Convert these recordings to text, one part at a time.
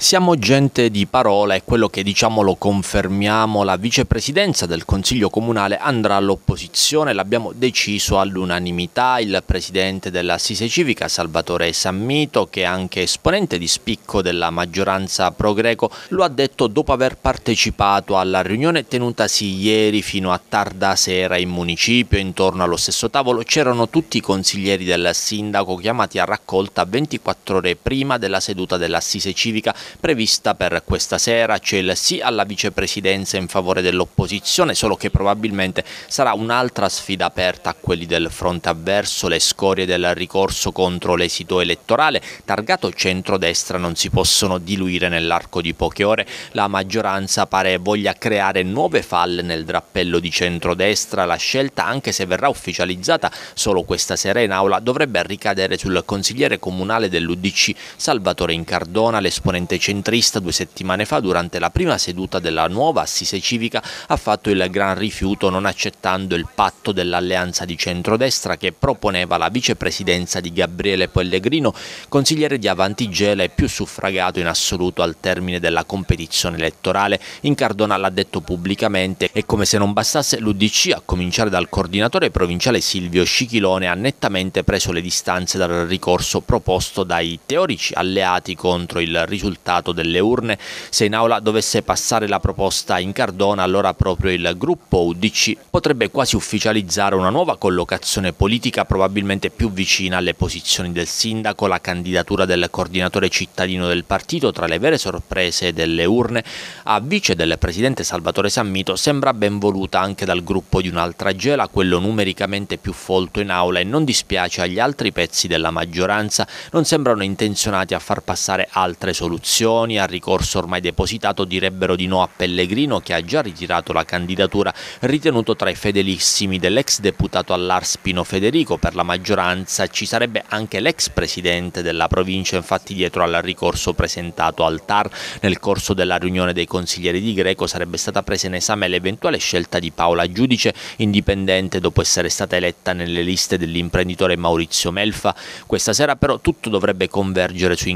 Siamo gente di parola e quello che diciamo lo confermiamo, la vicepresidenza del Consiglio Comunale andrà all'opposizione, l'abbiamo deciso all'unanimità, il presidente dell'Assise Civica Salvatore Sammito, che è anche esponente di spicco della maggioranza pro-greco, lo ha detto dopo aver partecipato alla riunione tenutasi ieri fino a tarda sera in municipio, intorno allo stesso tavolo c'erano tutti i consiglieri del sindaco chiamati a raccolta 24 ore prima della seduta dell'Assise Civica prevista per questa sera. C'è il sì alla vicepresidenza in favore dell'opposizione, solo che probabilmente sarà un'altra sfida aperta a quelli del fronte avverso, le scorie del ricorso contro l'esito elettorale, targato centrodestra non si possono diluire nell'arco di poche ore. La maggioranza pare voglia creare nuove falle nel drappello di centrodestra, la scelta anche se verrà ufficializzata solo questa sera in aula dovrebbe ricadere sul consigliere comunale dell'Udc Salvatore Incardona, l'esponente centrista due settimane fa durante la prima seduta della nuova assise civica ha fatto il gran rifiuto non accettando il patto dell'alleanza di centrodestra che proponeva la vicepresidenza di Gabriele Pellegrino, consigliere di Avanti Gela e più suffragato in assoluto al termine della competizione elettorale. Incardona l'ha detto pubblicamente e come se non bastasse l'Udc, a cominciare dal coordinatore provinciale Silvio Scichilone, ha nettamente preso le distanze dal ricorso proposto dai teorici alleati contro il risultato delle urne. Se in aula dovesse passare la proposta in Cardona, allora proprio il gruppo UDC potrebbe quasi ufficializzare una nuova collocazione politica probabilmente più vicina alle posizioni del sindaco, la candidatura del coordinatore cittadino del partito tra le vere sorprese delle urne a vice del presidente Salvatore Sammito sembra ben voluta anche dal gruppo di un'altra gela, quello numericamente più folto in aula e non dispiace agli altri pezzi della maggioranza, non sembrano intenzionati a far passare altre soluzioni. Al ricorso ormai depositato direbbero di no a Pellegrino che ha già ritirato la candidatura ritenuto tra i fedelissimi dell'ex deputato all'Arspino Federico. Per la maggioranza ci sarebbe anche l'ex presidente della provincia infatti dietro al ricorso presentato al TAR nel corso della riunione dei consiglieri di Greco sarebbe stata presa in esame l'eventuale scelta di Paola Giudice indipendente dopo essere stata eletta nelle liste dell'imprenditore Maurizio Melfa. Questa sera però tutto dovrebbe convergere su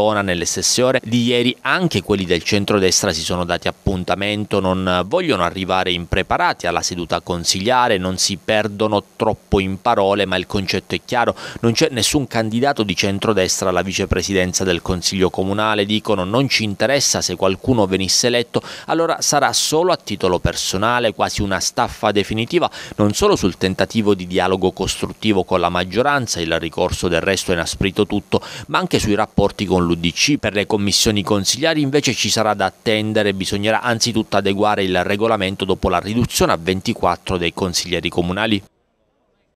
Incardona nelle stesse ore di ieri anche quelli del centrodestra si sono dati appuntamento, non vogliono arrivare impreparati alla seduta consigliare, non si perdono troppo in parole, ma il concetto è chiaro, non c'è nessun candidato di centrodestra alla vicepresidenza del Consiglio Comunale, dicono non ci interessa se qualcuno venisse eletto, allora sarà solo a titolo personale, quasi una staffa definitiva, non solo sul tentativo di dialogo costruttivo con la maggioranza, il ricorso del resto è inasprito tutto, ma anche sui rapporti con l'Udc per le commissioni consigliari invece ci sarà da attendere, bisognerà anzitutto adeguare il regolamento dopo la riduzione a 24 dei consiglieri comunali.